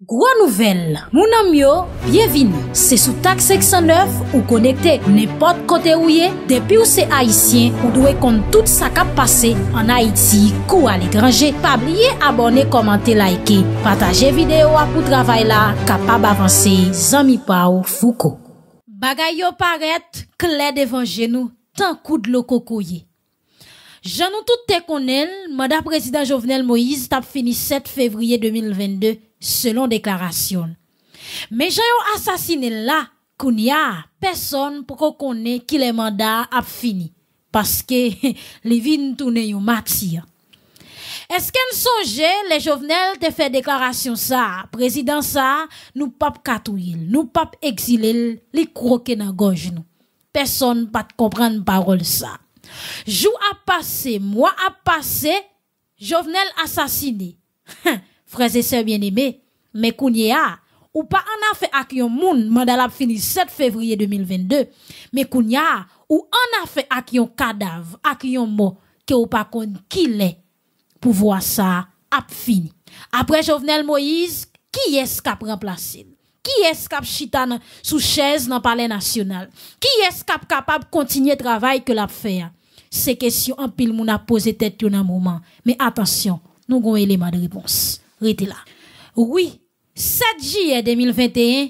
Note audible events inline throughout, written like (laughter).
Gwa nouvel, mounan myo, byevini, se sou tak 609 ou konekte nepot kote ou ye, depi ou se Haitien ou dwe kont tout sa kap pase an Haiti kou al ekranje. Pabliye abone, komante, laike, pataje videyo apou travay la, kapab avanse, zami pa ou fuko. Bagay yo paret, kle devan genou, tan kou de lo koko ye. Janou tout te konel, mada prezident Jovenel Moïse tap fini 7 fevriye 2022, selon déclaration. Mais j'ai assassiné là, kounya, personne pour qu'on connaisse qui les mandats a fini. Parce que (laughs) les vins tourne yon matière. Est-ce qu'elle songe, les jovenels te fait déclaration ça, président ça, nous pape katouil, nous pape exilé, les croquer dans gorge nous. Personne pas comprendre parole ça. Jou a passé, mois a passé, Jovenel assassiné. (laughs) frères et sœurs bien-aimés, mais kounye a, ou pas en a fait ak yon moun, mandal ap fini 7 février 2022, mais kounye a, ou en a fait ak yon cadavre, ak yon mot, que ou pas kon qui l'est, pour voir ça ap fini. Après Jovenel Moïse, qui est-ce qu'a remplacé? Qui est-ce qui chita sous chaise dans le palais national? Qui est-ce qui capable de continuer le travail que l'a fait? Ces questions en pile moun a posé tête dans moment. Mais attention, nous avons un élément de réponse. Rete là. Oui, 7 juillet 2021,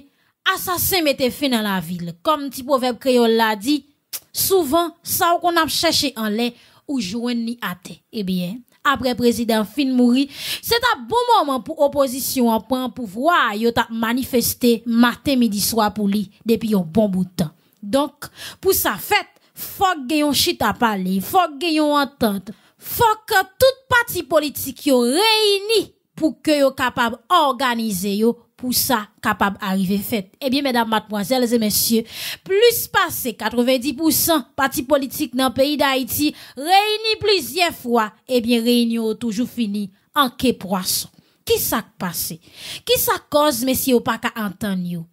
assassin mette fin dans la ville. Comme petit proverbe créole l'a dit, souvent, ça qu'on a cherché en l'air ou jouen ni athée. Eh bien, après président fin mouri, c'est un bon moment pour opposition à prendre pouvoir, yo t'a manifesté matin midi soir pour lui depuis un bon bout de temps. Donc, pour sa fête, faut que yon chita parler, faut que yon entente, faut que tout parti politique yo réuni pour que yo capable organiser yo pour ça capable arriver fait. Eh bien mesdames, mademoiselles et messieurs, plus passé 90% parti politique dans le pays d'Haïti réunis plusieurs fois, eh bien réunion toujours fini en quai poisson. Qui ça passé? Qui ça cause messieurs pas qu'à entendre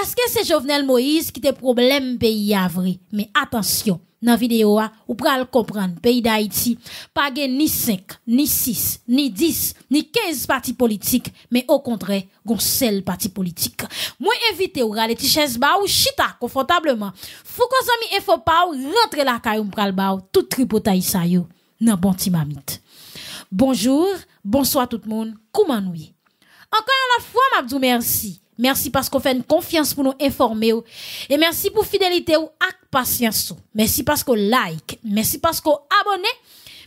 Est-ce que c'est Jovenel Moïse qui te problème pays vrai? Mais attention, dans vidéo ou pral comprendre. Pays d'Haïti pas ni 5 ni 6 ni 10 ni 15 partis politiques mais au contraire gon seul parti politique. Moi invité ou rale ti chaise ba ou chita confortablement. Fou ko zami faut pas rentrer la caillou pral ba tout tripotay sa yo nan bon ti mamite. Bonjour bonsoir tout le monde. Comment nous encore une fois m'a merci Merci parce qu'on fait une confiance pour nous informer. Et merci pour fidélité ou patience. Merci parce qu'on like. Merci parce qu'on abonne.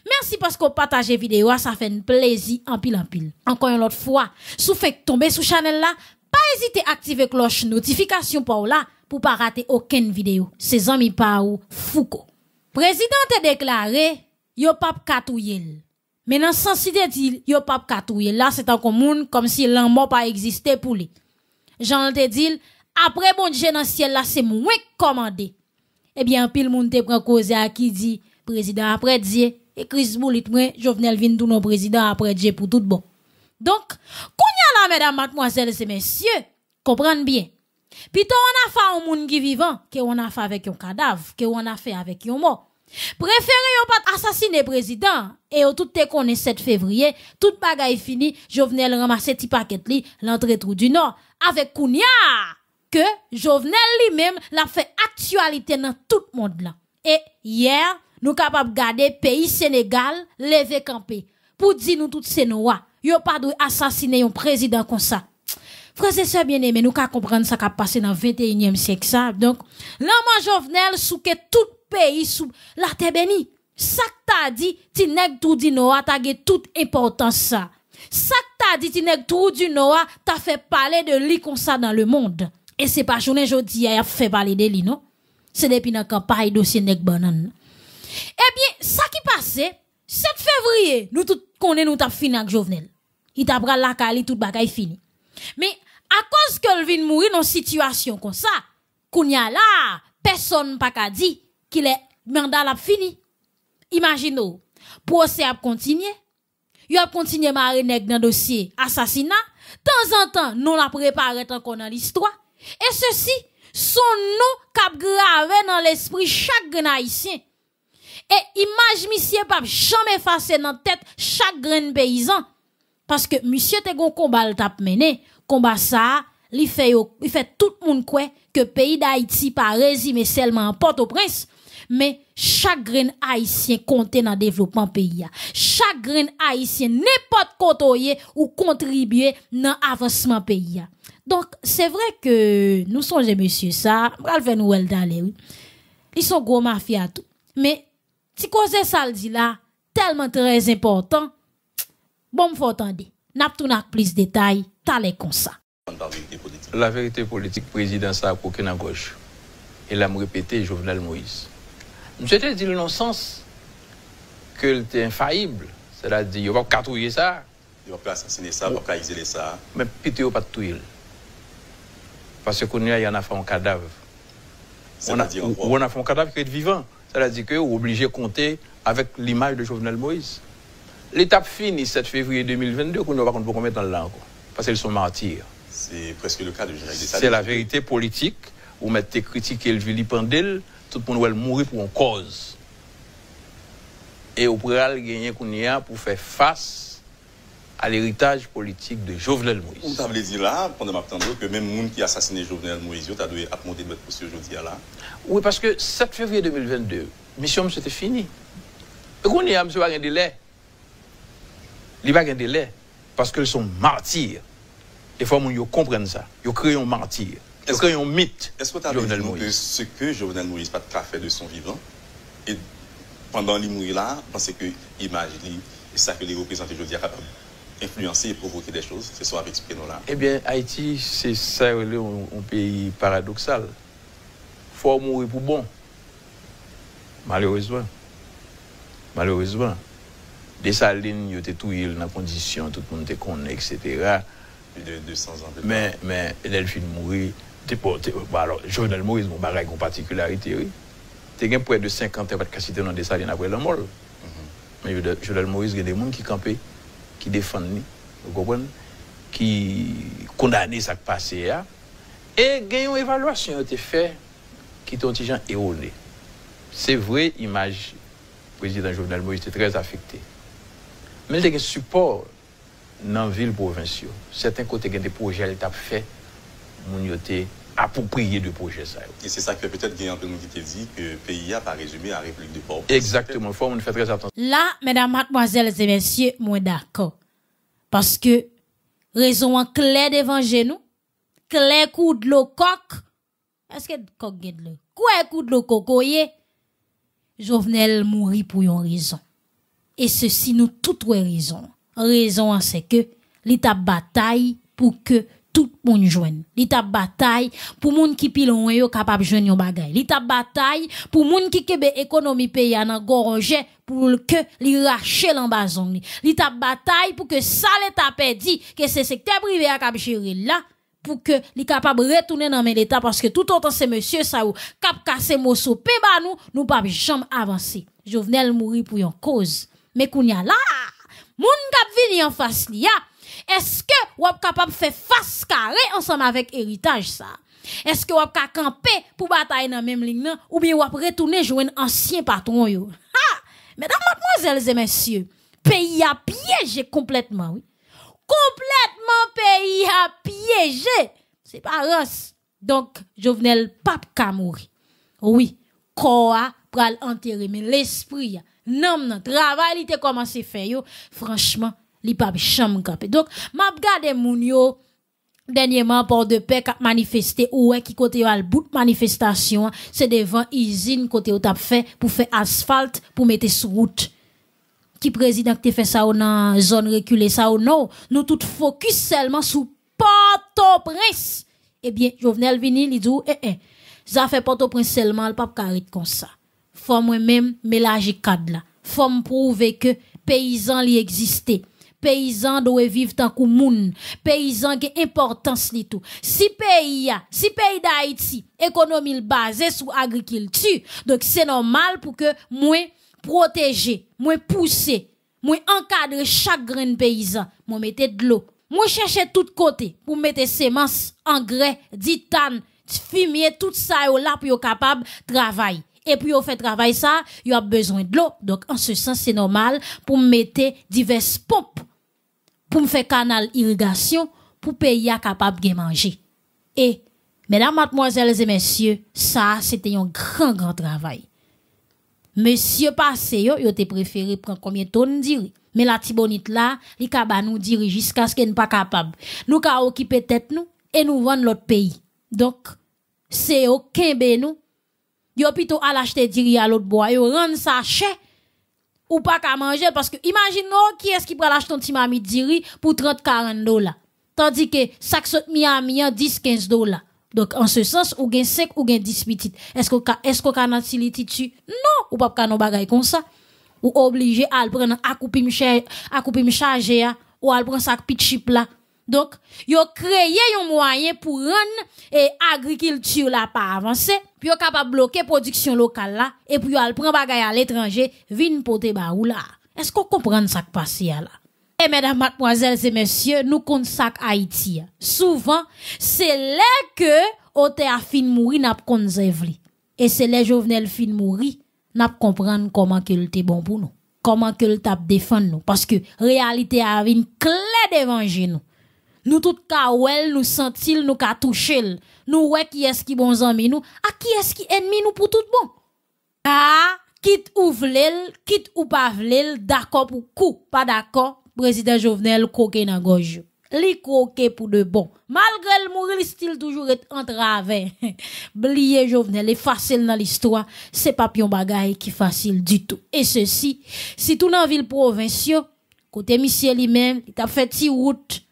Merci parce qu'on partage vidéo. Ça fait un plaisir en pile en pile. Encore une autre fois, si vous faites tomber sur channel là, pas hésiter à activer cloche notification pour là pour pas rater aucune vidéo. C'est amis pa ou Foucault. Président a déclaré, yo pap katouye. Mais dans le sens de dit, yo pap katouye. Là, c'est un commun comme si l'amour pas existait pour lui. Jean te dit, après bon Dieu dans ciel là, c'est moi commandé. Eh bien, pile monde te prend cause à qui dit, président après Dieu, et Chris Boulit, moi, Jovenel vin tout non président après Dieu pour tout bon. Donc, qu'on y a là, mesdames, mademoiselles et messieurs, comprenez bien. Plutôt on a fait un monde qui vivant, que on a fait avec un cadavre, que on a fait avec un mort. Préférez yon pas assassiner président et au tout te connaît 7 février, tout bagaille fini, Jovenel ramasser ti paquet li, l'entrée trou du nord avec Kounia que Jovenel lui-même l'a fait actualité dans tout le monde là. Et hier, nous capable garder pays Sénégal lever campé pour dire nous toutes ces noirs, yo pas de assassiner un président comme ça. Frères et sœurs bien-aimés, nous qu'à comprendre ça qui a passé dans le 21e siècle ça. Donc, l'homme Jovenel sous que tout pays sous la terre bénie. Ça t'a dit, ti nèg tout dit Noah, t'a toute importance ça. Ça t'a dit, ti nèg tout du Noah, t'as fait parler de lui comme ça dans le monde. Et c'est pas journée jodi a fait parler de lui, non? C'est depuis dans campagne dossier nèg banane. Eh bien, ça qui passait, 7 février, nous tout connaît nous t'a fini avec Jovenel. Il t'a pris la cali tout bagay fini. Mais à cause que vient mourir dans situation comme ça, kounya là, personne pas dit qu'il est mandat la fini. Imaginez, procès a continué. Il a continué à nèg dans dossier assassinat. Temps en temps, nous la préparé encore dans l'histoire. Et ceci, son nom cap gravé dans l'esprit chaque haïtien. Et image monsieur pas jamais effacé dans tête chaque grain paysan. Parce que monsieur te gon combat tap mené combat ça, li fait il fait tout le monde quoi que pays d'Haïti pas résumé seulement Port-au-Prince, mais chaque grain haïtien compte dans le développement pays. Chaque grain haïtien, n'importe côté ou contribuer dans l'avancement pays. Donc, c'est vrai que nous sommes monsieur ça, Noël d'aller, oui. Ils sont gros mafia tout. Mais, si cause ça le dit là, tellement très important, bon, faut attendre. N'a pas plus de détails, t'as comme ça. La vérité politique, président ça a aucune à gauche. Il a répété Jovenel Moïse. Monsieur te dit le non-sens que était infaillible. C'est-à-dire, il va pas catouiller ça. Il va pas assassiner ça, il va pas exiler ça. Mais pitié, il va pas tuer. Parce qu'on y a, en a fait un cadavre. On a, on a fait un cadavre qui est vivant. C'est-à-dire qu'on est obligé de compter avec l'image de Jovenel Moïse. L'étape finie 7 février 2022, qu'on ne va pas combien de temps là encore. Parce qu'ils sont martyrs. C'est presque le cas de Général C'est la vérité politique. Vous mettez critiquer le vilipendel, tout le monde va mourir pour une cause. Et au préal gagner pour faire face à l'héritage politique de Jovenel Moïse. Vous avez dit là, pendant ma que même les gens qui assassiné Jovenel Moïse, as dû monter de votre aujourd'hui là. Oui, parce que 7 février 2022, mission c'était fini. Et qu'on y a, monsieur, pas un délai. Il n'y a pas un délai. Parce qu'ils sont martyrs. Il faut que comprennent ça. Ils créent un martyr. Ils créent un mythe. Est-ce que tu as vu que ce que Jovenel Moïse pas fait de son vivant? Et pendant l'immourier là, parce que l'image, et ça que les représentants aujourd'hui sont capables d'influencer et provoquer des choses, c'est ça avec ce là Eh bien, Haïti, c'est ça un, pays paradoxal. Il faut mourir pour bon. Malheureusement. Malheureusement. Des salines, ils étaient tout dans la condition, tout le monde était connu, etc de 200 ans. Mais, mais Delphine mourit, te pou, te, ba alors, Jovenel Moïse moun bagay kon partikularite oui. Te gen pouè de 50 te pat kasite nan desaline apre la mol. Men mm -hmm. Jovenel Moïse gen de moun ki kampe, ki defan ni, ou kompon, ki kondane sak pase ya, e gen yon evalwasyon te fe ki ton ti jan eone. Se vwe imaj prezident Jovenel Moïse te trez afekte. Men te gen support nan vil provinsyo. Seten kote gen de projel tap fe, ont fait, mon approprié de projet ça. Et c'est ça que peut-être qu'il y a un peu qui te dit que le pays n'a pas résumé à la République du Port. Exactement, il faut faire très attention. Là, mesdames, mademoiselles et messieurs, moi d'accord. Parce que raison en clair devant nous, clair coup de l'eau coq, est-ce que coq de l'eau? Quoi coup de l'eau cocoyer? Jovenel mourit pour une raison. Et ceci nous toutes raison raison c'est que l'état bataille pour que tout le monde joigne. L'état bataille pour moun qui pilon yo capable joindre yon bagay. L'état bataille pour moun qui kebe économie pays nan gorge pour que li rache l'embazon li. L'état bataille pour que ça l'état perdu que c'est secteur privé a cap là pour que li capable retourner dans l'état parce que tout autant c'est monsieur ça ou cap casser mosso pe ba nous nous pas jamais avancer. Jovenel mourir pour une cause. Mais kounya là Moun kap vini en face ya, est-ce que wap capable faire face carré ensemble avec héritage ça? Est-ce que wap ka camper pour batailler dans même ligne ou bien wap retourner joindre ancien patron yo? Mesdames, mademoiselles et messieurs, pays a piégé complètement, oui. Complètement pays a piégé. C'est pas rose. Donc, Jovenel pape ka Oui, quoi pral enterrer mais l'esprit non non travail il te commencé faire yo franchement li donc m'a regardé moun yo dernièrement port de paix qui manifesté ou qui côté al bout manifestation c'est devant usine côté ou t'a fait pour faire asphalte pour mettre sur route qui président qui fait ça ou dans zone reculée ça ou non nous tout focus seulement sur Port-au-Prince eh bien Jovenel vini li dit eh eh ça fait Port-au-Prince seulement le pas carré comme ça faut moi-même mélanger cadre là. Faut prouver que paysan li existe. Paysan doit vivre tant que moun. Paysan qui importance li tout. Si pays si pays d'Haïti, économie basée sur agriculture, donc c'est normal pour que moi protéger, moi pousser, moi encadrer chaque grain paysan, moi mettre de l'eau. Moi chercher tout côté pour mettre semences, engrais, ditane, fumier, tout ça là pour capable travailler et puis on fait travail ça, il a besoin de l'eau. Donc en ce sens c'est normal pour mettre diverses pompes pour me faire canal irrigation pour pays capable de manger. Et, mesdames, mademoiselles et messieurs, ça, c'était un grand, grand travail. Monsieur passé yo, yo te préféré prendre combien de tonnes diri. Mais la tibonite là, li ka nous diri jusqu'à ce qu'elle pas capable. Nous ka occuper tête nous et nous vendre l'autre pays. Donc, c'est aucun ben nous. Yo plutôt à l'acheter diri à l'autre bois, yo rend ça ou pas qu'à manger parce que imagine qui est-ce qui prend l'acheter un petit mamie diri pour 30 40 dollars? Tandis que sac saute Miami 10 15 dollars. Donc, en ce sens, ou gen 5 ou gen 10 petites. Est-ce qu'on est-ce a utilité dessus? Non, ou pas qu'on bagay comme ça. Ou obligé à prendre à couper me charger ou à prendre sac petit chip là. Donc, yo créé un moyen pour rendre et agriculture là pas avancer, puis yo capable bloquer production locale là et puis yo al prend bagay à l'étranger, vinn pote ba ou là. Est-ce qu'on comprend ça qui passe là? Et mesdames, mademoiselles et messieurs, nous ça Haïti. Souvent, c'est là que ote a fin mouri n'a konzevli. Et c'est les jovenel fin mouri n'a comprendre comment que te bon pour nous. Comment que le tap défendre nous. Parce que réalité a une clé devant nous. Nous tout ka ouel, nous sentil, nous ka toucher. Nous qui est-ce qui bon amis nous, à qui est-ce qui ennemi nous pour tout bon? Ah, quitte ou vlel, quitte ou pas vlel, d'accord pour coup, pas d'accord, président Jovenel coquet dans gorge. Li coquet pour de bon. Malgré le mourir, style toujours est entravé. (laughs) Blier Jovenel est facile dans l'histoire. C'est pas pion bagaille qui facile du tout. Et ceci, si tout dans ville provinciale, côté monsieur lui-même, il t'a fait ti route,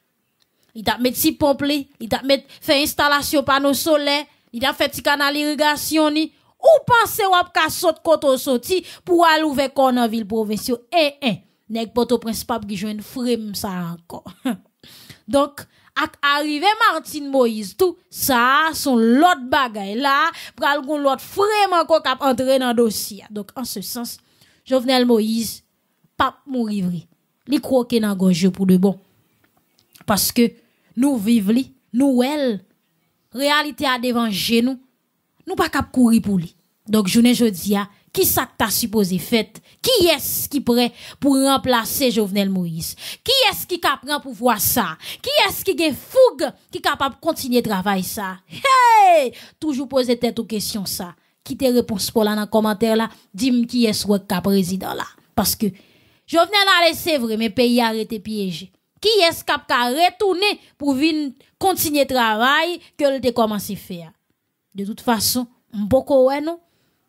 il t'a mis ti pompe, il t'a mis fait installation panneau solaire, il t'a fait ti canal irrigation ni, ou pense wap ka saute sorti pour aller ouvrir dans ville provinciale. Eh eh. Nèg poto principal qui joine frime ça encore. (laughs) Donc ak arrivé Martine Moïse tout ça son l'autre bagay là pral gon l'autre frime encore k'ap entrer dans dossier. Donc en ce sens Jovenel Moïse pas mourir li croquer dans gorge pour de bon. Parce que nous vivons nous elle réalité a devant nous. Nous pas cap courir pour lui. Donc journée jodi a qui ça t'a supposé fait? Qui est-ce qui prêt pour remplacer Jovenel Moïse? Qui est-ce qui capable pour voir ça? Qui est-ce qui a fougue qui capable continuer travail ça? Hey! Toujours poser tête aux questions ça. Qui te réponse pour là dans commentaire là. Dis-moi qui est-ce qui président là. Parce que Jovenel a c'est vrai mais pays a arrêté piégé. Qui est-ce qui a retourner pour venir continuer travail que le commencé à faire? De toute façon, beaucoup ouais non?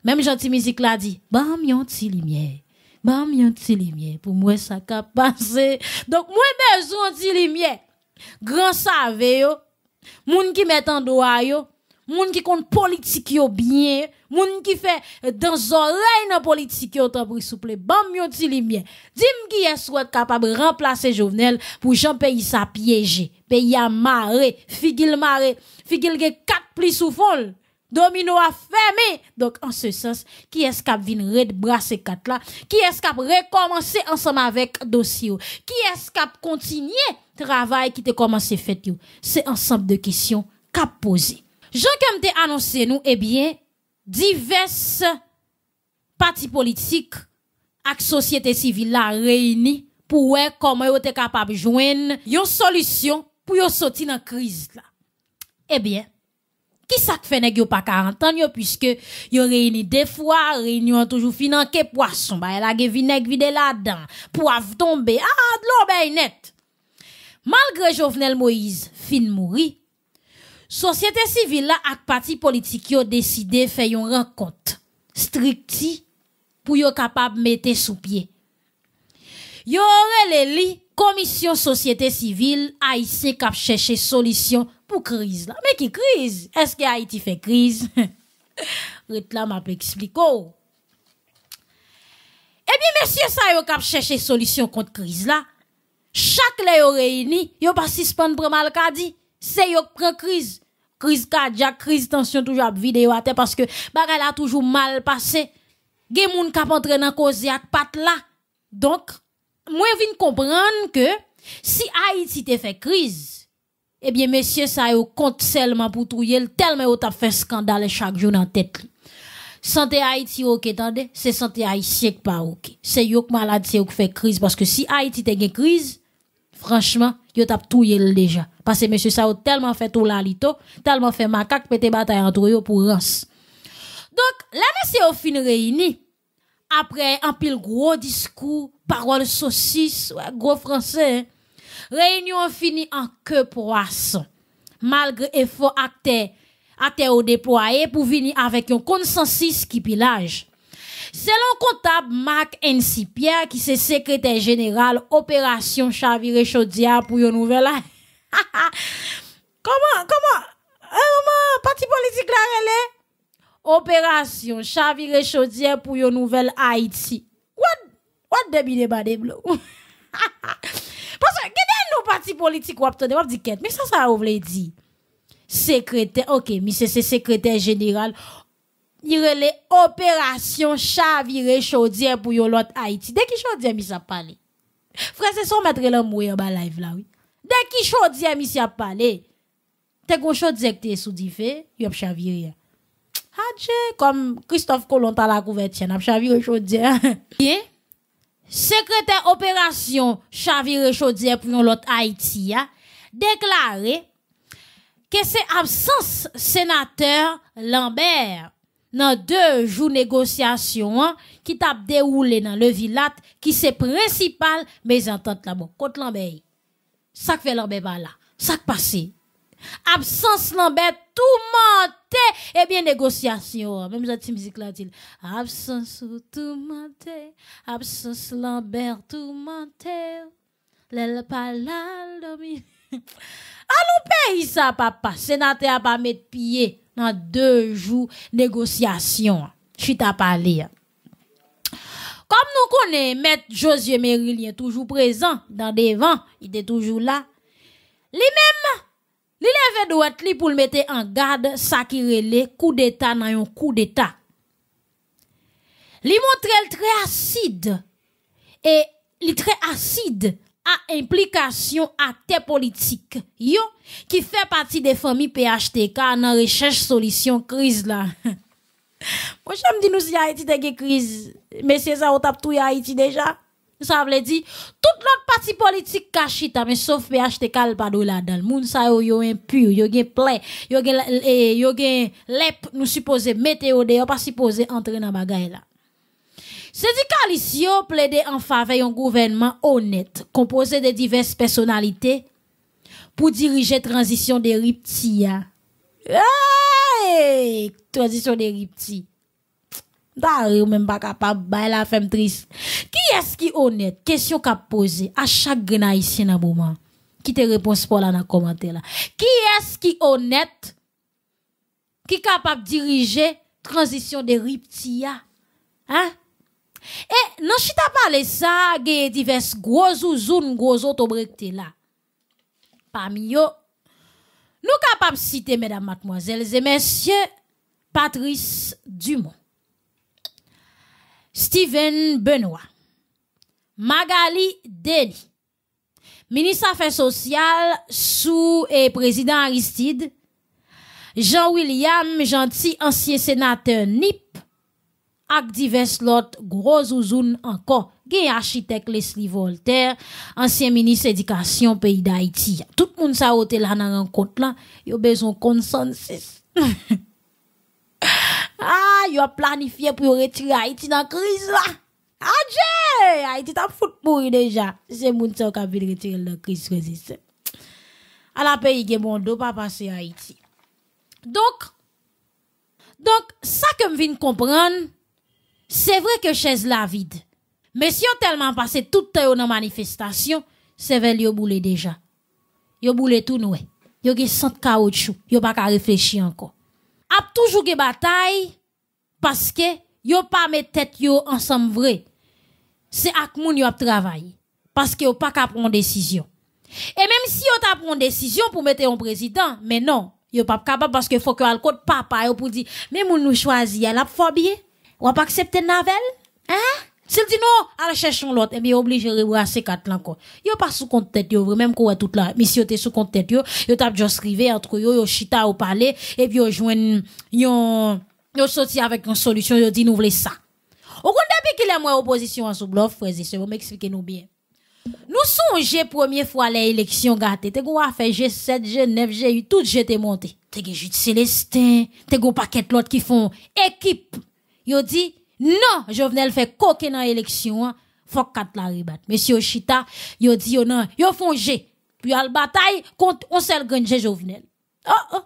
Même gentil musique l'a dit, bam yon ti lumière. Bam yon ti lumière. Pour moi, ça ka passé. Donc, moi, besoin ti lumière. Grand save yo. Moun qui met en yo. Moun qui compte politique yo bien. Moun qui fait dans oreilles dans politique yo tant pris souple. Bam yon ti lumière. Dim qui est soit capable remplacer Jovenel pour Jean pays sa piéger. Pays a maré. Figil maré. Figil ge quatre plis sous fol. Domino a fermé. Donc, en ce sens, qui est-ce qui a venu redbrasser quatre là? Qui est-ce qui a ensemble avec dossier? Qui est-ce qui a continué travail qui a commencé fait C'est ensemble de questions qu'a posé. Jean comme t'ai annoncé nous, eh bien, diverses partis politiques et société civile la réunis pour comment ils étaient capables de joindre une solution pour sortir dans la crise là. Eh bien, qui ça fait nèg yo pas 40 ans yo puisque yo réuni des fois réunion toujours finanké poisson ba la ge vinaigre vide là-dedans poivre tomber ah l'eau ben net malgré Jovenel Moïse fin mouri société civile là parti politique yo décidé faire une rencontre stricti pour yo capable mettre sous pied yo les li commission société civile haïtien cap chercher solution pour crise là. Mais qui crise? Est-ce que Haïti fait crise? (laughs) là m'a expliqué. Eh bien, messieurs, ça yo cap chercher solution contre crise là. Chaque lè yo réuni, yo pas suspendre mal. C'est yo prend crise. Crise cardiaque, crise tension toujours à vidéo à parce que bagay a toujours mal passé. Gen moun kap entre dans cause ak pat là. Donc, moi vinn comprendre que si Haïti te fait crise, eh bien, messieurs, ça yo compte seulement pour trouiller tellement yo t'a fait scandale chaque jour dans tête. Santé Haïti, ok, attendez, c'est santé haïtienne qui pas ok. C'est yo qui malade, c'est yo qui fait crise, parce que si Haïti te une crise, franchement, yo t'a touillé déjà. Parce que monsieur a tellement fait tout la lito, tellement fait macaque pété bataille entre eux pour rance. Donc, là, monsieur au fin réuni, après un pile gros discours, parole saucisse, ouais, gros français, hein. réunion finie en queue poisson. Malgré effort acté, acté au déployé pour venir avec un consensus qui pilage. Selon comptable Marc N.C. Pierre, qui c'est secrétaire général opération Chavire Chaudière pour une nouvelle. (laughs) comment, comment, comment, parti politique là, elle est? Opération Chavire Chaudière pour une nouvelle Haïti. What, what the the blow? Parce que, nous parti politique apte de dit mais ça, ça, voulez dire? Secrétaire, ok, mais c'est secrétaire général il les opération chavire chaudière pour yon l'autre Haïti. Dès qui chaudière mi sa parlé. Frère, c'est son mettre l'amour en bas live là, oui. Dès qui chaudière mi sa parlé. T'es gon chaudière que sous di fait, yon chavire. Hadje, comme Christophe Colomb à la couverture, chavire. Bien. Secrétaire opération chavire chaudière pour yon l'autre Haïti, a déclaré que c'est absence sénateur Lambert dans deux jours négociation hein, qui t'a déroulé dans le village qui c'est principal mais entente là bon côté Lambert ça fait Lambert pas là. Ça passé. Absence Lambert tout menté et eh bien négociation hein. même cette musique là dit absence tout menté absence Lambert tout menté l'elle pas là (laughs) allons pays ça papa. Sénateur pas mettre pied dans deux jours négociation. Chita parlé. Comme nous connaissons, Maître Josué Mérilien toujours présent dans des vents, il était toujours là. Lui-même, il lève droite pour le mettre en garde ça qui relait coup d'état dans un coup d'état. Li montre très acide et il très acide à implication acte politique yo qui fait partie des familles PHTK dans recherche solution crise là (laughs) moi j'aime dire nous si Haïti de crise mais c'est ça on tape tout Haïti déjà. Ça veut dire toute l'autre parti politique cachita mais sauf PHTK pas de là dans le monde ça yo yo impur yo gen plein yo gen eh, yo gen lep nous supposé météo dehors pas supposé entrer dans bagaille là. Syndicalistes plaidé en faveur d'un gouvernement honnête, composé de diverses personnalités, pour diriger transition des reptiles. Transition des reptiles. D'ailleurs, même pas capable, bah, la femme triste. Qui est-ce qui honnête? Question qu'a posée à chaque haïtien dans moment. Qui te répond pour là dans commentaire là? Qui est-ce qui honnête? Qui capable de diriger transition des reptiles? Hein? Et non chita parlé ça, il divers gros zouzounes, gros autobrectés là. Parmi eux, nous capables de citer, mesdames, mademoiselles et messieurs, Patrice Dumont, Steven Benoît, Magali Deli, ministre Affaires sociales sous et président Aristide, Jean-William Gentil, ancien sénateur NIP, ak divers lot gros zouzoun encore gen architecte Leslie Voltaire ancien ministre éducation pays d'Haïti tout moun sa ote la nan rencontre là yo besoin consensus (laughs) ah yo a planifié pour retirer Haïti dans crise là Adje, Haïti t'a fout pourri déjà. C'est moun sa ka vin retirer la crise résiste. À la pays gen bon do pas passer Haïti. Donc donc ça que me vinn comprendre c'est vrai que chaise la vide. Mais si on tellement passé tout temps dans manifestation, c'est vrai yo boule déjà. Yo boule tout noué. Yo gen sant caoutchouc, yo pas ka réfléchir encore. A toujours gen bataille parce que yo pas met tête yo ensemble vrai. C'est ak moun yo ap travailler parce que yo pas ka prendre décision. Et même si yo ta prendre décision pour mettre un président, mais non, yo pas capable parce que faut que al code papa yo pour dire mais moun nous choisi, la faut bien. Ou pas accepter Navel? Hein? S'il dit non, allez chercher l'autre, et eh bien obligé de rebrasser quatre encore. Yo pas sous compte tête yo, même quoi toute la mission te sous compte tête yo, yo t'a juste rivé entre yo, yo chita au palais, et puis yo joine yon, yo sorti avec une solution, yo dit nous voulons ça. Au compte depuis qu'il est moins opposition en sous bluff, frère, c'est vous m'expliquez nous bien. nous songeons première fois les élections gâtées. T'es qu'on a fait G7, G9, G8, tout j'étais monté. T'es que Jude Célestin, t'es qu'on paquet l'autre qui font équipe. Yo dit, non, Jovenel fait coquin dans l'élection, hein. faut quatre la. Monsieur Chita, yo dit, yo non, yo font. Puis al bataille contre on seul Jovenel. Oh, oh.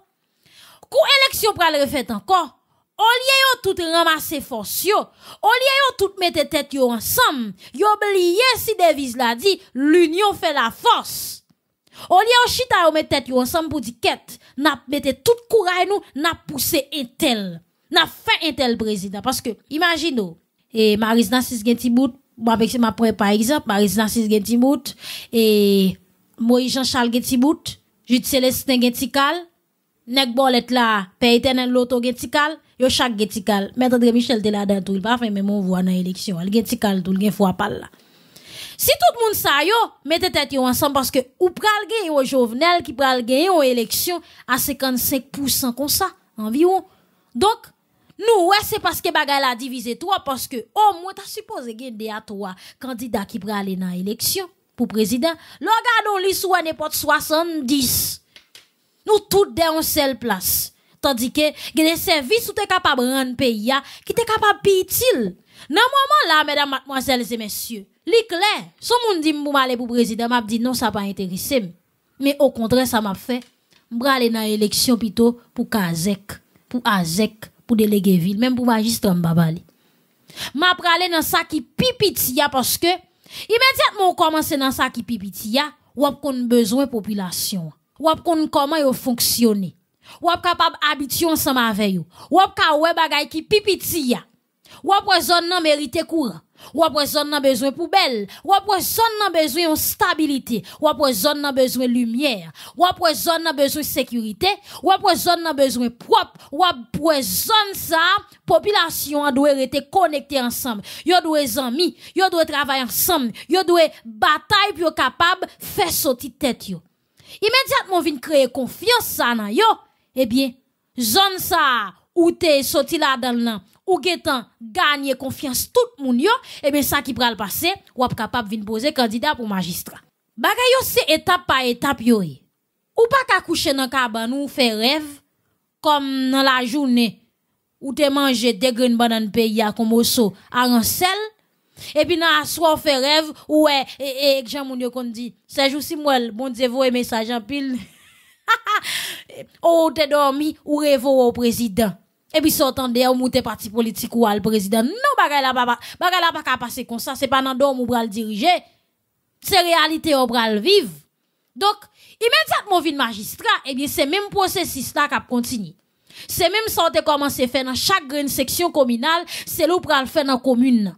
Kou élection pral refait encore. Au lieu tout ramasser force yo, au lieu yo tout mettre tête yo ensemble, yo oublié si devise la dit, l'union fait la force. Au lieu yo chita yo mettre tête yo ensemble pour dire quête, n'a mette tout courage nous, n'a poussé un tel, n'a fait un tel président parce que imagine et Maris Nassis gen ti bout, moi avec ma par exemple, Maris Nassis gen ti bout et Moïse Jean-Charles gen ti bout, Jude Célestin gen ti kal, Nek bolet la, pe éternel loto gen tikal, yo chaque. Maître André Michel te la dans tout, il pas fait même on voit dans élection, il gen tikal tout, gen fois pas là. Si tout le monde sa yo, mettez tête yo ensemble parce que ou pral gen yo Jovenel qui pral gen yo élection à 55% comme ça environ. Donc nous ouais c'est parce que bagay la divisé toi parce que au moins t'as supposé des à trois candidats qui pral aller dans élection pour président. Regardons li soit n'importe 70 nous tous dans une seule place. Tandis que, des services où tu es capable de rendre pays, qui est capable de utile. Dans moment là, mesdames, mademoiselles et messieurs, li clair, son moun dit m'bou pour président, m'a dit non, ça pas intéressé. Mais au contraire, ça m'a fait, m'bra aller dans l'élection plutôt pour Kazek, pour Azek, pour délégué ville, même pour magistrat m'babali. M'a aller dans ça qui pipitia parce que, immédiatement on commence dans ça qui pipitia, ou a besoin population. Ou ap kon comment yo fonctionner ou ap capable habituer ensemble avec yo. Ou ap ka wè bagay ki pipiti ya. Ou ap zone nan mérite courant ou ap zone nan besoin poubelle ou ap zone nan besoin stabilité ou ap zone nan besoin lumière. Ou ap zone nan besoin sécurité. Ou ap zone nan besoin propre. Ou ap zone ça population doit rester connecté ensemble. Yo doit amis yo doit travailler ensemble. Yo doit bataille pour capable faire sortir tête yo. Immédiatement vient créer confiance ça nan yo. Eh bien zone ça ou te sorti là dans ou getan gagner confiance tout moun yo eh bien ça qui pral passer ou ap capable vinn poser candidat pour magistrat bagay yo c'est étape par étape yo ou pas ka coucher dans cabane ou faire rêve comme dans la journée ou te manger des graines banane pays à comme osso à sel et puis, nan aswa fait rêve, ou et, et, Jean Mounio kon dit, c'est jour si moi, bon Dieu, un message en pile. (laughs) ou te dormi, ou rêve au président. Et puis, de ou moute parti politique ou al président. Non, bagay la pas, bagay la pas passer comme ça. C'est pas nan dorm ou pral diriger. C'est réalité ou pral vivre. Donc, immédiatement vin magistrat, eh bien, c'est même processus là qui continue. C'est même ça te commencé faire dans chaque grande section communale, c'est l'ou pral faire dans commune.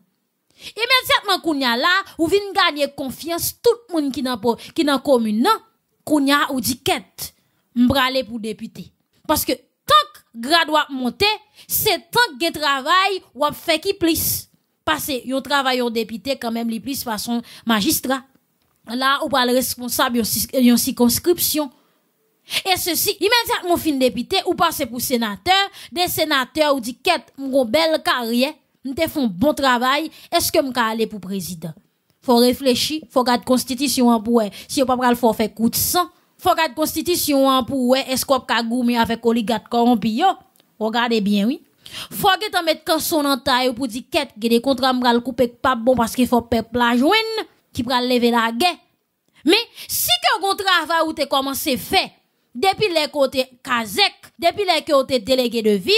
Immédiatement kounya là, ou vin gagner confiance tout monde qui dans qui dans commune kounya ou dit quête m'brale pour député. Parce que tant que grade monter, c'est tant que travail ou fait qui plus? Parce que travail yon député quand même li plus façon magistrat. Là ou pas le responsable yon circonscription. Et ceci, immédiatement fin député ou passe pour sénateur, des sénateurs ou dit quête m'gon belle carrière m'te font bon travail, est-ce que m'ka aller pour président? Faut réfléchir, faut garder constitution pour si on pas pral faut faire coup de sang, faut garder constitution pour est-ce qu'on ka goumer avec oligarque corrompu yo? Regardez bien oui. Faut que mettre canson en taille pour dire quête que des contrats m'ral couper pas bon parce qu'il faut peuple la joindre qui pral lever la guerre. Mais si que un travail ou te commencé fait depuis les côtés Kazek, depuis les côtés délégué de ville,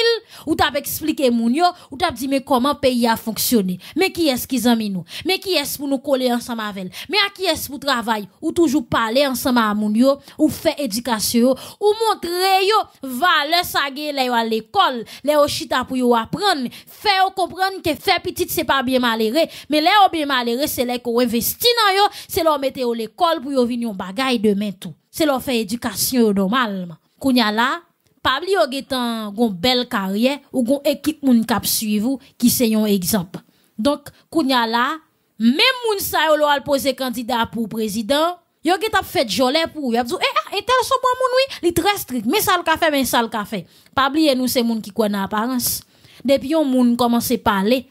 ou t'as expliqué moun yo, ou t'as dit mais comment pays a fonctionné? Mais qui est-ce qui zami nous? Mais qui est-ce pour nous coller ensemble avec Mais à qui est-ce pour travailler? Ou toujours parler ensemble avec moun yo, ou faire éducation, ou montrer yo valeur sa yo à l'école, les au chita pour yo apprendre, faire comprendre que faire petit c'est pas bien malheureux, mais les bien malheureux c'est les qu'on investit dans yo, c'est leur mettre au l'école pour yo venir bagay demain tout c'est leur faire éducation normalement. Kounya là, pabli yo getan gon belle carrière ou gon équipe moun kap suivre qui c'est un exemple. Donc kounya là, même sa yo lo al poser candidat pour président, yo getan fait jolé pour yo. dit eh et tel so bon moun oui, li très strict, mais ça le café mais ça le café. Pabli nous c'est moun qui connaît apparence. Depuis on moun commence parler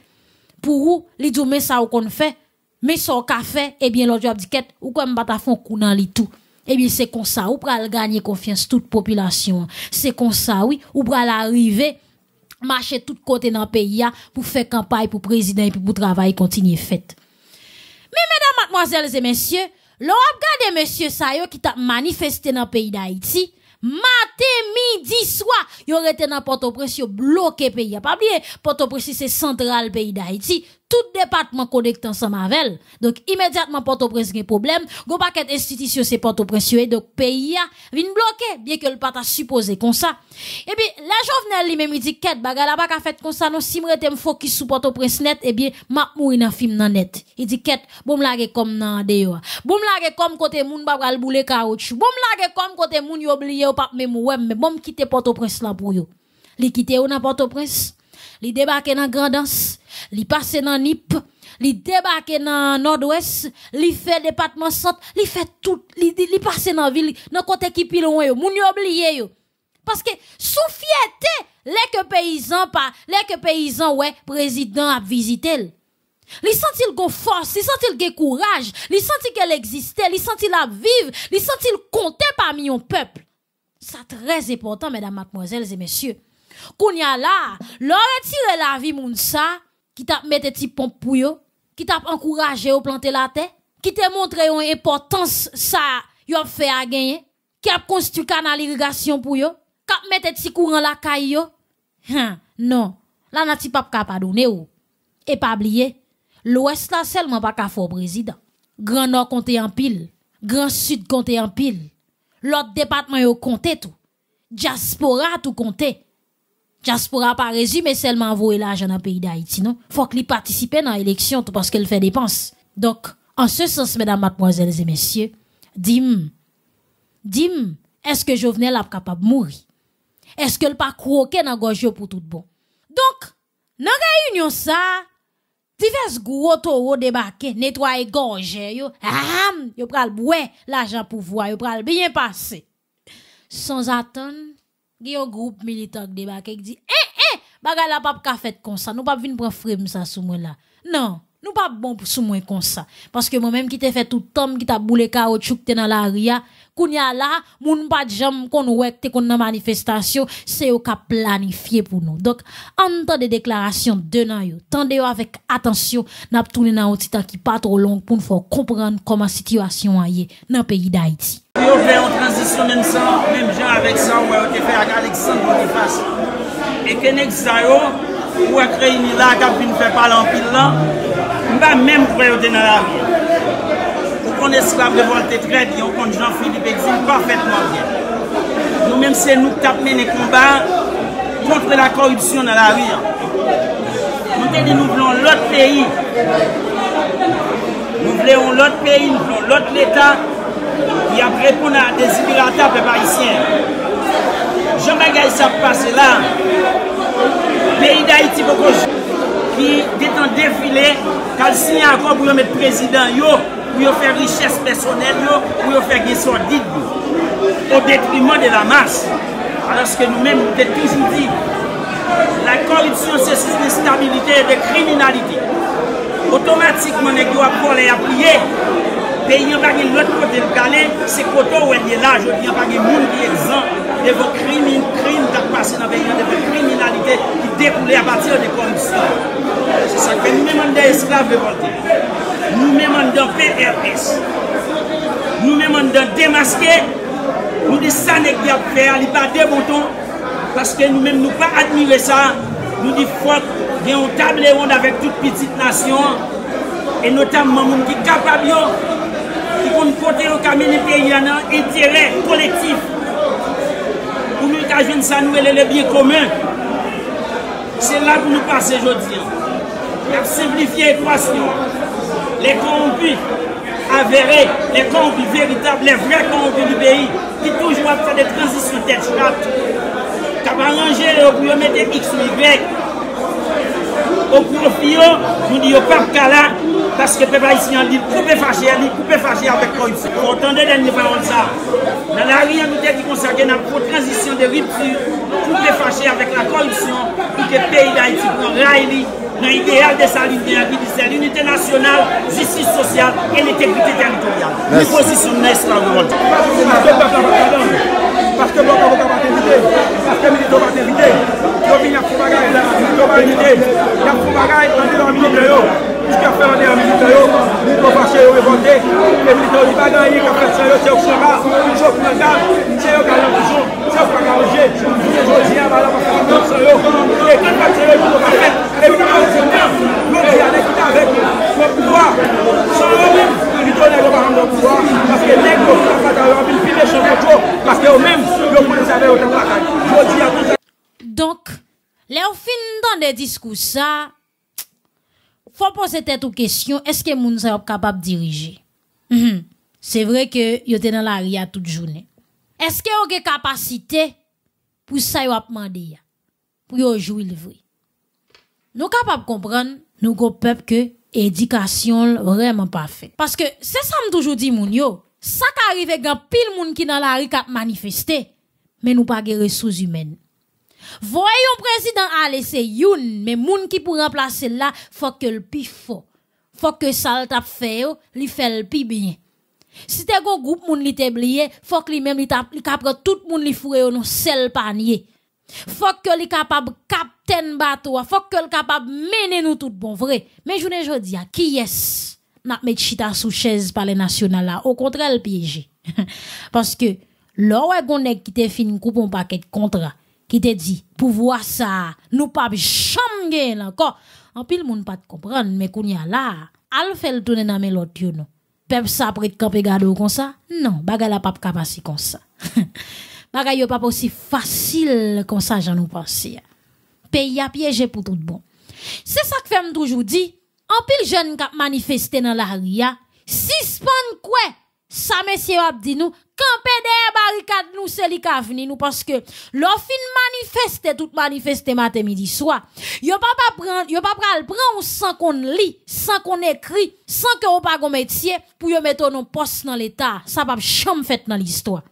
pour ou li dit mais ça ou qu'on fait mais son café, eh bien, l'autre a dit, coup dans li tout. Eh bien, c'est comme ça, ou pral gagner confiance toute population. C'est comme ça, oui, ou pral arriver, marcher tout côté dans le pays, pour faire campagne pour président et pour travail continuer fait. Mais mesdames, mademoiselles et messieurs, l'on a regardé monsieur Sayo qui t'a manifesté dans le pays d'Haïti, matin, midi, soir, y aurait été dans Port-au-Prince, bloqué pays. Pas oublier, Port-au-Prince c'est central pays d'Haïti tout département connecté ensemble avec Donc, immédiatement, Port-au-Prince a un problème. Go paquet institution, c'est Port-au-Prince, donc, pays vient bloqué, bien que le pas supposé comme ça. Et puis, la journée lui-même, il dit, qu'est, baga la pas fait comme ça, non, si m'rete focus sur Port-au-Prince net, eh bien, m'a mouri dans film nan net. Il dit, qu'est, bon m'lage comme nan dehors. Bon m'lage comme côté moun ba pral boule caoutchouc. Bon m'lage comme côté moun oublié ou pas même ouais, mais bon quitter Port-au-Prince là pour yo. Li quitter ou dans Port-au-Prince. Li débarqué dans Grandance li passe dans Nip, li débarque dans nord-ouest, li fait département centre, li fait tout, li, li dans ville, dans côté qui pile loin oublié yo. Parce que sous fierté, les que paysans pas, les que paysans ouais, président a visité. Li senti force, li senti le courage, li senti qu'elle existait, li senti la vive, li senti le compter parmi un peuple. Ça très important mesdames, mademoiselles et messieurs. Kounya là, leur retirer la vie moun ça, qui t'a mis des pompes pour yo, qui t'a encouragé à planter la terre, qui t'a montré une importance ça yo fait à gagner, qui a construit canal irrigation pour yo, qui a mis des petits courant la caille yo. Hein, non, là n'a pas capable donner ou. Et pas oublier, l'ouest là seulement pas qu'à fort président. Grand Nord compte en pile, Grand Sud compte en pile. L'autre département yo compte tout. Diaspora tout compte diaspora pas résumé seulement envoyer l'argent dans le pays d'Haïti, non? Faut qu'il participe dans l'élection parce qu'elle fait dépenses. Donc, en ce sens, mesdames, mademoiselles et messieurs, dim, dim, est-ce que Jovenel est capable de mourir? Est-ce que le pas croqué dans gorge pour tout bon? Donc, dans réunion ça, divers gros taureaux débarquer, nettoyer gorge yo, ah, yo pral l'argent pour voir, yo pral bien passer. Sans attendre, il un groupe militant qui débarque qui dit eh eh bagay la pas ka fait comme ça nous pas venir prendre frame ça sous moi là non nous pas bon sous moi comme ça parce que moi même qui t'ai fait tout temps qui t'a boulé caoutchouc dans la ria kounya là moun pas jam kon wek te kon manifestation c'est au ka planifié pour nous donc en temps de déclaration de nan yo tendez avec attention n'a tourner dans un temps qui pas trop long pour nous comprendre comment situation est dans le pays d'Haïti Pi yo fè yon transisyon mèm sa, mèm jan avèk sa wè yo te fè ak Alexandre Boniface. E kenek Zayo, wè kre yon ila kap vin fè palan pil lan, mba mèm wè yo te nan la vye. Ou kon esklav revolte volte tret, yo kon Jean-Philippe Exil parfètman vye. Nou mèm se nou tap mè ne kombat kontre la korupsyon nan la rir. Nou te di nou vlon lot peyi. Nou vlon lot peyi, nou vlon lot l'Etat. ki ap repon a desibilata pe parisyen. Jan bagay sa pase la, peyi da iti poko ki detan defile kal sinye akon pou yo met prezident yo, pou yo fe riches personel yo, pou yo fe gesor dit yo, o detriman de la mas. Alaske nou men nou te toujou di, la korupsyon se sou de stabilite e de kriminalite. Otomatikman ek yo ap kon le ap liye, peyi an bagen lot kote l gale, se koto ou el ye la, jodi an bagen moun ki egzan, devon krimin, krim tak pase nan peyi an, devon kriminalite ki dekoule a batir de kondisyon. Se sa ke nou menman de esklav revolte, nou menman de PRS, nou menman de demaske, nou di sa nek di ap fer, li pa de boton, paske nou mem nou pa admire sa, nou di fok, gen yon table ronde avèk tout pitit nasyon, e notam moun ki kapab yo, ki kon kote yo kamene peyi anan etere kolektif pou nou ka jwen sa nou ele le biye komen se la pou nou pase jodi yap simplifiye ekwasyon le korompi avere le korompi veritable le vre korompi du peyi ki toujwa fwa de transisyon tet chak kap aranje yo pou yo mette x ou y. Okounofyo, nou di yo pap kala, paske pe pa isi an li koupe fache, li koupe fache avèk korupsi. Kontande den ne parol sa. Nan la riyan nou te di konsage nan pou transisyon de riptu, koupe fache avèk la korupsyon, pou ke peyi da iti pou ray li, nan ideal de sa linea ki dise l'unité nasyonal, jistis sosyal, et l'intégrité territorial. Ni posisyon nes la nou. Paske blok avoka pa te vide, paske milito pa te vide, yo vin ap sou bagay la, yo pa vide, ap sou bagay an de lan milite yo, piske ap fè an de lan milite yo, milito fache yo revote, e milito li bagay yi ka fè se yo se yo chera, se yo prendan, se yo galan toujou, se yo pa garoje, se yo jodi an bala pa fè an de se yo, e tout pa se yo yi pou pa fè, e yi ka fè se yo, nou di an ekita vek, nou pou doa, san yo mou, eux-mêmes, donc, les fin dans des discours ça, faut poser tête aux questions, est-ce que moun est capable de diriger? Mhm. C'est vrai que yo dans la ria toute journée. Est-ce que yo une capacité pour ça a demandé pour jouer le vrai? Nous capable comprendre nous go peuple que éducation vraiment pas fait. Parce que c'est ça me toujours dit moun yo, ça qu'arrive grand pile moun qui dans la rue qui manifester mais nous pas de ressources humaines. Voyons président aller c'est youn, mais moun qui pour remplacer là, faut que le pi fort. Faut que ça t'a fait, li fait le pi bien. Si t'es un groupe moun li faut que li même li t'a capable tout moun li fouré dans seul panier. Faut que li capable captain bateau, faut que li capable mener nous tout bon vrai. Mais je ne dis qui est n'a met chita sous chaise par les nationales là, au contraire le piéger. (laughs) Parce que ouais gon qui te fin coupe paquet de contrat qui te dit pouvoir ça nous pas jamais encore. En pile monde pas comprendre mais kounya là al fait le tourner dans l'autre yo non peuple ça prête camper gado comme ça? Non bagay la pas capacité comme ça (laughs) bagay pas aussi facile comme ça j'en nous penser pays a piégé pour tout bon. C'est ça que fait toujours dit en pile jeune qui manifester dans la ria suspend quoi? Ça monsieur a dit nous camper des barricades nous c'est li ka vini nous parce que l'on fin manifester tout manifester matin midi soir. Yo pas pas prendre yo pas pral prendre sans qu'on lit sans qu'on écrit sans que on pas un métier pour yo mettre nos poste dans l'état. Ça pas chambre fait dans l'histoire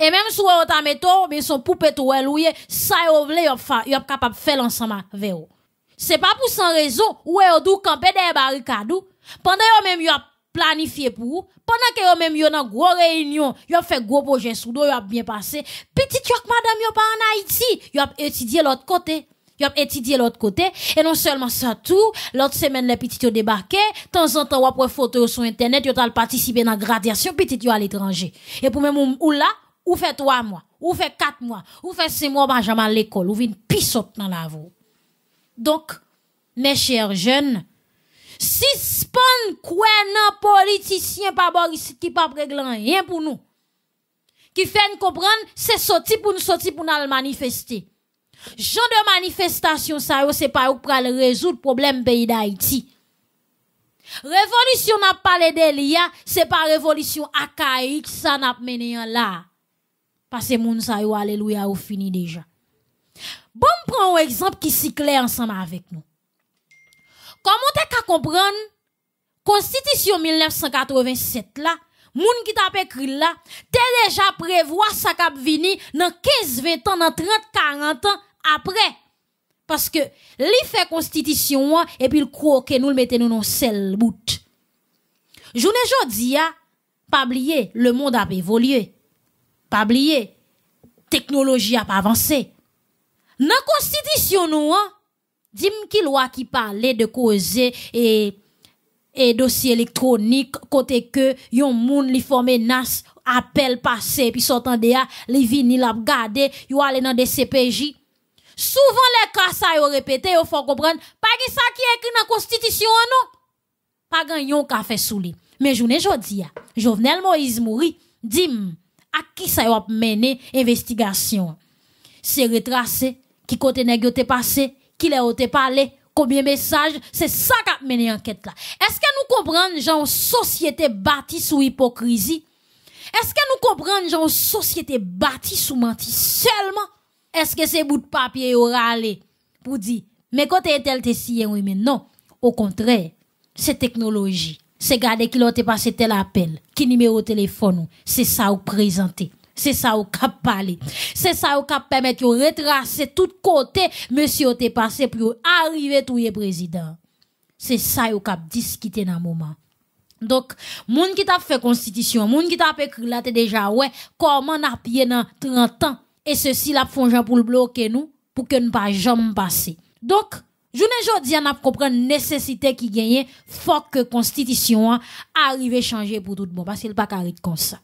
et même si on ta metto mais son poupée tout loué ça vle yo fa yo capable faire ensemble avec vous. C'est pas pour sans raison ou yo dou camper des barricades pendant yo même yo planifié pour pendant que yo même yo dans gros réunion yo fait gros projet sous yo a bien passé. Petit choc madame yo pas en Haïti yo a étudié l'autre côté. Yo a étudié l'autre côté. Et non seulement ça tout l'autre semaine les petits yo débarqué temps en temps ou après photo sur internet yo t'a participé dans gradation petit à l'étranger. Et pour même ou là ou fait trois mois ou fait quatre mois ou fait six mois jamais à l'école ou vinn pissote dans la voie donc mes chers jeunes Suspend quoi nan politicien pas Boris qui pas régler rien pour nous. Qui fait nous comprendre c'est sorti pour nous sortir pour nous manifester. Genre de manifestation ça c'est pas pour résoudre problème pays d'Haïti. Révolution n'a parlé d'Elia, c'est pas révolution archaïque ça n'a mené là. Parce que moun sa yo alléluia ou fini déjà. Bon, prends un exemple qui s'y clair ensemble avec nous. Comment t'es qu'à comprendre? Constitution 1987 là, moun qui t'a écrit là, t'es déjà prévoir ça cap vini dans 15 20 ans dans 30 40 ans après. Parce que li fait constitution et puis il croit que nous le mettons dans seul bout. Journée jodi a pas oublier le monde a évolué. Pas technologie a pas avancé. Dans constitution nous Dim qui loi qui parlait de causer et et dossier électronique côté que yon moun li formé nas appel passé puis sortant de ya li vini la garder yo aller dans des CPJ souvent les cas ça yo répété yo faut comprendre pas qui ça qui écrit dans constitution non? Pas gagnon ka fait sous mais journée jodi a Jovenel Moïse mouri dim à qui ça yo mené investigation? C'est retracé qui côté nèg passé? Qui les ont parlé, combien de messages, c'est ça qui a mené enquête là. Est-ce que nous comprenons, genre, société bâtie sous hypocrisie? Est-ce que nous comprenons, genre, société bâtie sous menti seulement? Est-ce que c'est bout de papier au râler pour dire, mais est tel te oui, mais non. Au contraire, c'est technologie. C'est garder qui l'ont passé tel appel, qui numéro téléphone, c'est ça ou présenté. C'est ça au cap parler. C'est ça au cap permettre de retracer tout côté monsieur te passé pour arriver tout président. C'est ça au cap discuter dans moment. Donc, moun qui t'a fait constitution, moun qui t'a écrit là, t'es déjà, ouais, comment n'a pied dans 30 ans, et ceci la font pour le bloquer nous, pour que nous pas jamais passer. Donc, je ne jodi a comprendre nécessité qui gagne, faut que constitution arrive changer pour tout monde, parce qu'il pas carré comme ça.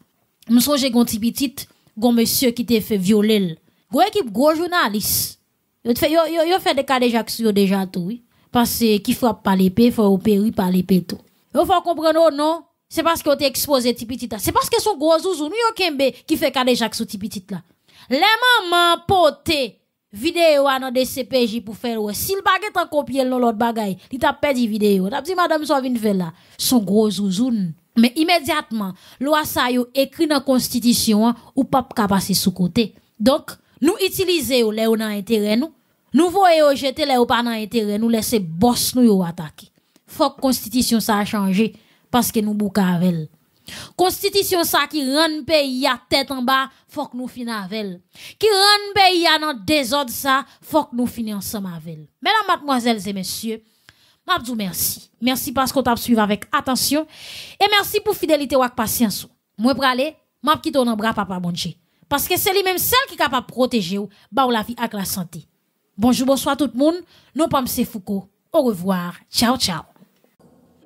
M'songe gon ti petit, gon monsieur qui te fait violer. Gros équipe, gros journaliste. Yo fait, yo, yo, fait des cas déjà déjà tout. Parce que qui frappe par l'épée, faut opérer par l'épée tout. Yo faut comprendre oh, non, c'est parce que t'es exposé ti petit. C'est parce que son gros zouzou nous yo kembe qui fait cas déjà sous ti petit là. Les mamans poté vidéo dans des CPJ pour faire ouais. S'il pas en copier l'autre bagay, il t'a perdu vidéo. T'a dit madame so vinn faire là, son gros zouzoun. Mais immédiatement, loi ça yo écrit dans constitution ou pas passer sous côté. Donc, nous utiliser les on a intérêt nous. Nous voyons jeter les pas dans intérêt nous laisser boss nous yo attaquer. Faut constitution ça a changé parce que nous avec. Constitution ça qui rend pays à tête en bas, faut que nous finissions avec. Qui rend pays à dans désordre ça, faut que nous finissions ensemble avec. Mesdames, mademoiselles et messieurs, Mabdou merci. Merci parce qu'on t'a suivi avec attention. Et merci pour fidélité ou patience. Moi, pour aller, m'a quitté dans bras papa bonje. Parce que c'est lui-même celle qui est capable de protéger ou, bah, la vie avec la santé. Bonjour, bonsoir tout le monde. Non pas M. Foucault. Au revoir. Ciao, ciao.